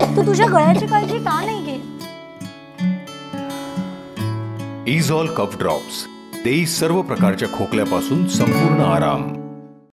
तू तुझ्या गळ्याची काळजी का नाही घेत? इझॉल कफ ड्रॉप्स तेही सर्व प्रकारच्या खोकल्यापासून संपूर्ण आराम.